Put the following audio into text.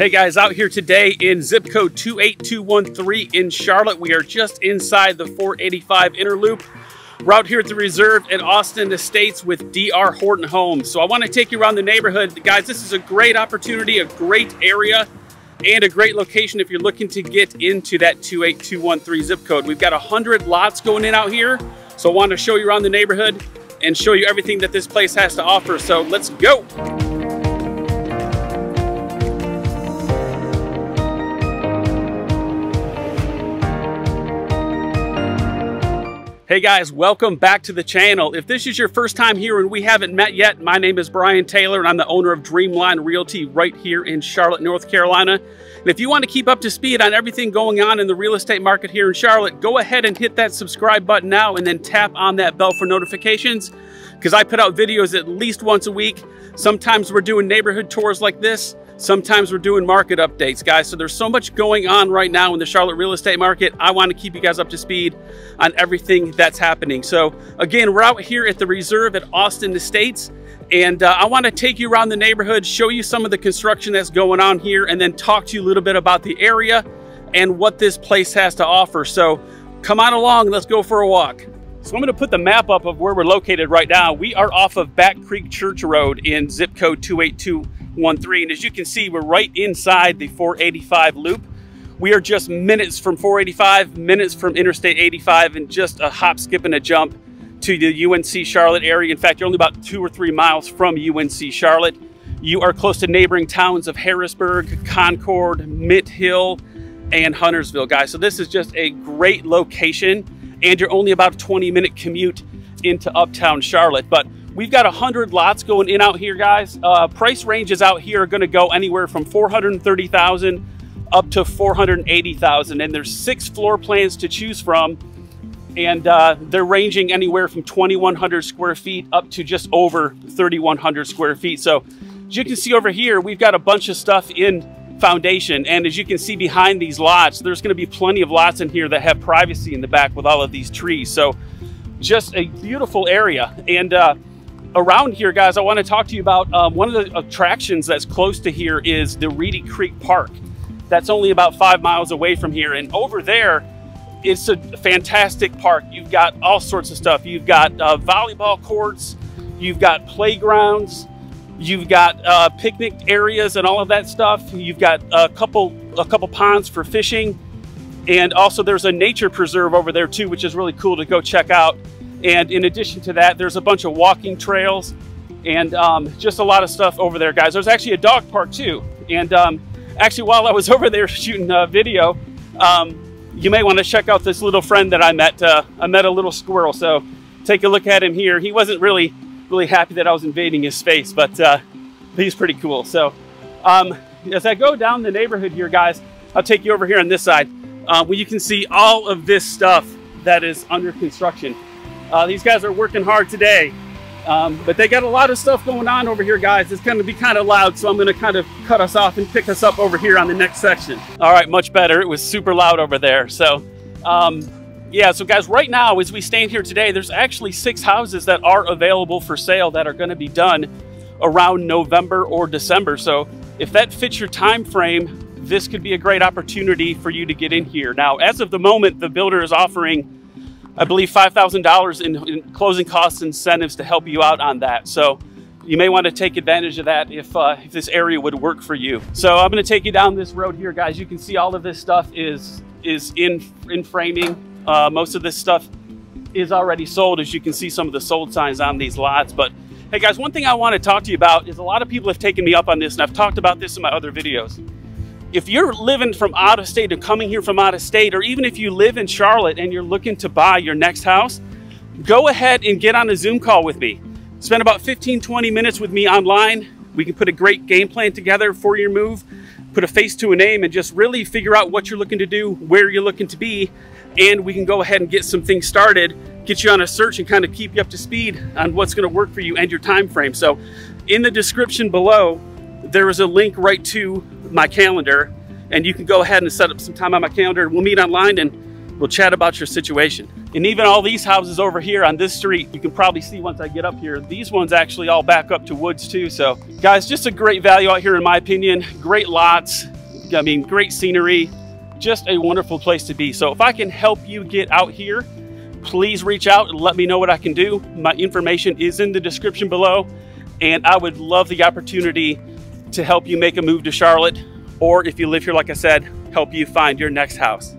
Hey guys, out here today in zip code 28213 in Charlotte. We are just inside the 485 inner loop. We're out here at the reserve at Austin Estates with DR Horton Homes. So I want to take you around the neighborhood. Guys, this is a great opportunity, a great area, and a great location if you're looking to get into that 28213 zip code. We've got 100 lots going in out here. So I want to show you around the neighborhood and show you everything that this place has to offer. So let's go. Hey guys, welcome back to the channel. If this is your first time here and we haven't met yet, my name is Brian Taylor and I'm the owner of Dreamline Realty right here in Charlotte, North Carolina. And if you want to keep up to speed on everything going on in the real estate market here in Charlotte, go ahead and hit that subscribe button now and then tap on that bell for notifications because I put out videos at least once a week. Sometimes we're doing neighborhood tours like this. Sometimes we're doing market updates, guys. So there's so much going on right now in the Charlotte real estate market. I want to keep you guys up to speed on everything that's happening. So again, we're out here at the Reserve at Austin Estates. And uh, I want to take you around the neighborhood, show you some of the construction that's going on here, and then talk to you a little bit about the area and what this place has to offer. So come on along, let's go for a walk. So I'm going to put the map up of where we're located right now. We are off of Back Creek Church Road in zip code 282 13. And as you can see, we're right inside the 485 loop. We are just minutes from 485, minutes from Interstate 85, and just a hop, skip, and a jump to the UNC Charlotte area. In fact, you're only about two or three miles from UNC Charlotte. You are close to neighboring towns of Harrisburg, Concord, Mint Hill, and Huntersville, guys. So this is just a great location, and you're only about a 20 minute commute into uptown Charlotte. But We've got 100 lots going in out here, guys. Uh, price ranges out here are going to go anywhere from 430,000 up to 480,000, and there's six floor plans to choose from, and uh, they're ranging anywhere from 2,100 square feet up to just over 3,100 square feet. So, as you can see over here, we've got a bunch of stuff in foundation, and as you can see behind these lots, there's going to be plenty of lots in here that have privacy in the back with all of these trees. So, just a beautiful area, and uh, around here, guys, I want to talk to you about um, one of the attractions that's close to here is the Reedy Creek Park. That's only about five miles away from here. And over there, it's a fantastic park. You've got all sorts of stuff. You've got uh, volleyball courts, you've got playgrounds, you've got uh, picnic areas and all of that stuff. You've got a couple a couple ponds for fishing, and also there's a nature preserve over there too, which is really cool to go check out. And in addition to that, there's a bunch of walking trails and um, just a lot of stuff over there, guys. There's actually a dog park too. And um, actually, while I was over there shooting a video, um, you may want to check out this little friend that I met. Uh, I met a little squirrel, so take a look at him here. He wasn't really, really happy that I was invading his space, but uh, he's pretty cool. So um, as I go down the neighborhood here, guys, I'll take you over here on this side, uh, where you can see all of this stuff that is under construction. Uh, these guys are working hard today, um, but they got a lot of stuff going on over here, guys. It's going to be kind of loud, so I'm going to kind of cut us off and pick us up over here on the next section. All right, much better. It was super loud over there. So, um, yeah, so guys, right now, as we stand here today, there's actually six houses that are available for sale that are going to be done around November or December. So if that fits your time frame, this could be a great opportunity for you to get in here. Now, as of the moment, the builder is offering I believe $5,000 in, in, closing costs incentives to help you out on that. So you may want to take advantage of that if, uh, if this area would work for you. So I'm going to take you down this road here, guys. You can see all of this stuff is, is in, in framing. Uh, most of this stuff is already sold, as you can see some of the sold signs on these lots. But hey guys, one thing I want to talk to you about is a lot of people have taken me up on this and I've talked about this in my other videos if you're living from out of state or coming here from out of state, or even if you live in Charlotte and you're looking to buy your next house, go ahead and get on a Zoom call with me. Spend about 15, 20 minutes with me online. We can put a great game plan together for your move, put a face to a name, and just really figure out what you're looking to do, where you're looking to be, and we can go ahead and get some things started, get you on a search and kind of keep you up to speed on what's gonna work for you and your time frame. So in the description below, there is a link right to my calendar and you can go ahead and set up some time on my calendar. We'll meet online and We'll chat about your situation. And even all these houses over here on this street, you can probably see once I get up here, these ones actually all back up to woods too. So guys, just a great value out here in my opinion. Great lots, I mean, great scenery, just a wonderful place to be. So if I can help you get out here, please reach out and let me know what I can do. My information is in the description below, and I would love the opportunity to help you make a move to Charlotte, or if you live here, like I said, help you find your next house.